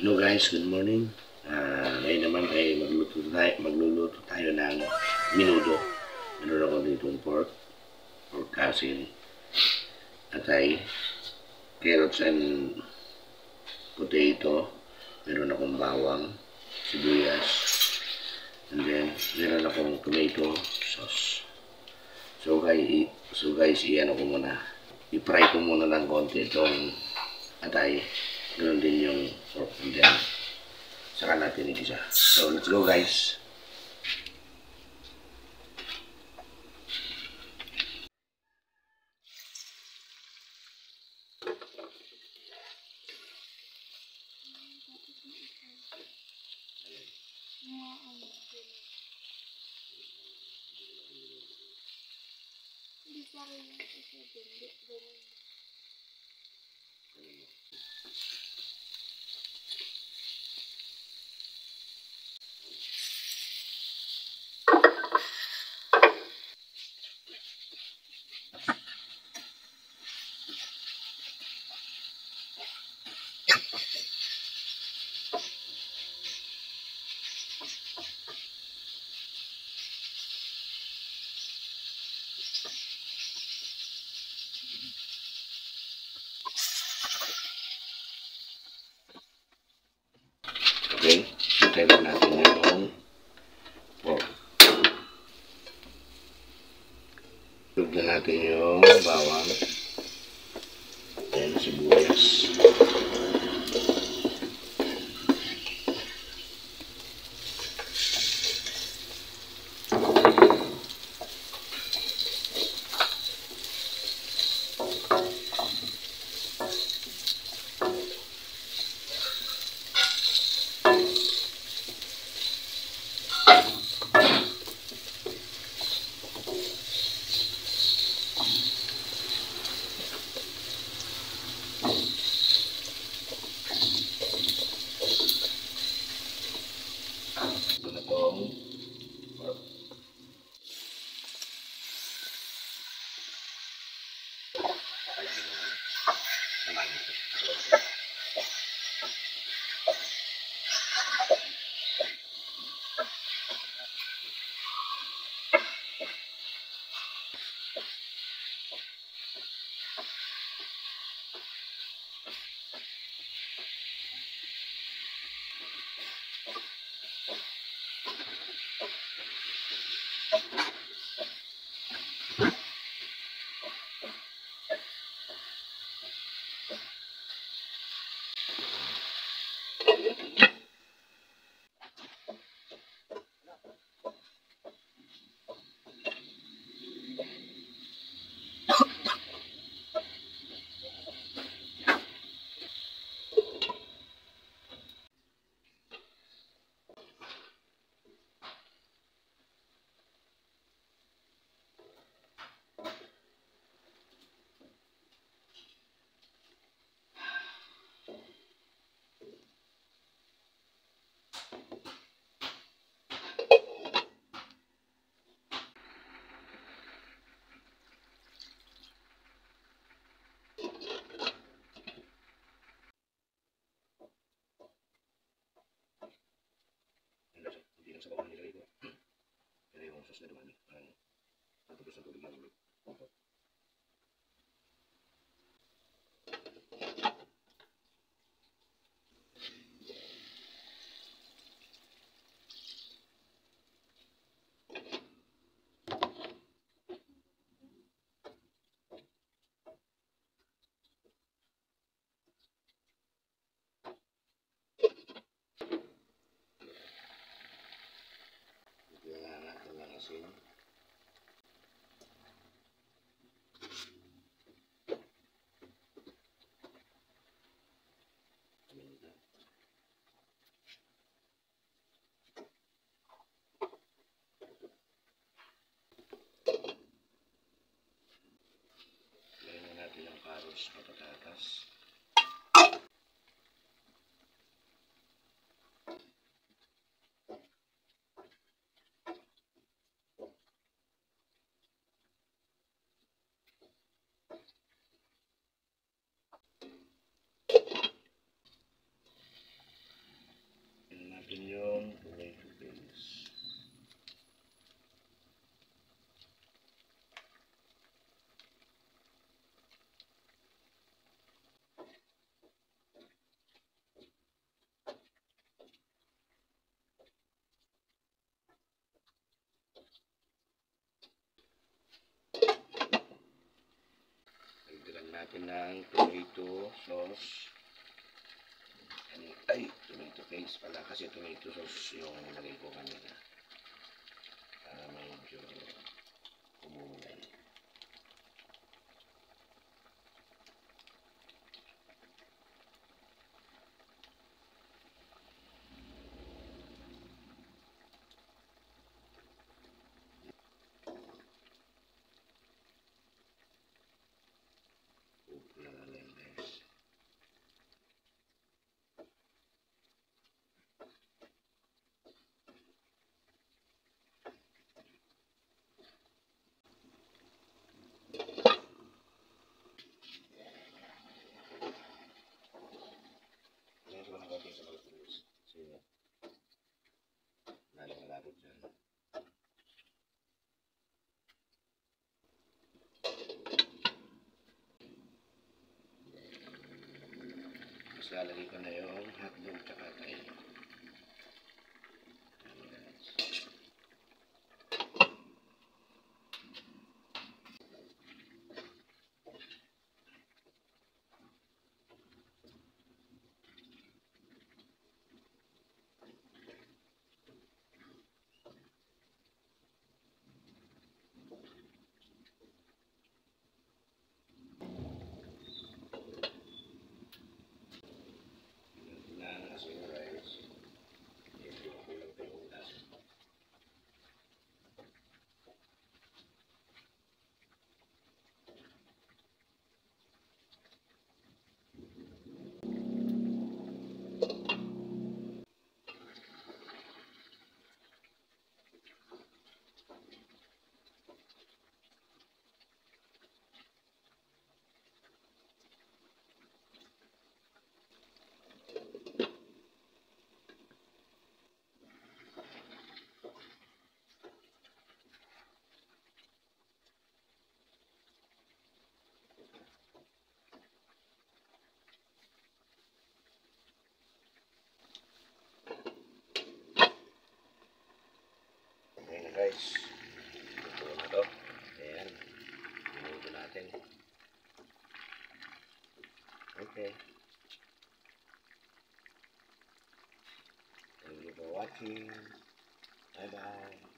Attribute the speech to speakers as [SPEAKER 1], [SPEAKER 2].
[SPEAKER 1] Hello guys, good morning. Ah, ngayon naman ay magluluto tayo, ng minudo. Meron ako dito pork, pork casin, atay, carrots and potato. Meron akong bawang, sibuyas, and then meron akong tomato sauce. So guys, so guys, iyan ko muna. I-fry ko muna ng konti itong atay. Ganun din yung pork and then saka natin igisa. So let's go guys.
[SPEAKER 2] Hindi sa akin yung isa hindi. Ganun.
[SPEAKER 1] Okay? Hintay lang natin yung pork. Tug na natin yung bawang. Then sibuyas. Ito na tong pork. Pero yung sauce na dumami. Parang terus ke atas Terima kasih. Natin ng tomato sauce. Ay, tomato paste pala kasi tomato sauce yung nilagay ko kanina. Gracias. Lalagay ko na yung hotdog tsaka tayo. Guys. Ito na to. Ayan. Minuto natin. Okay. Thank you for watching. Bye bye.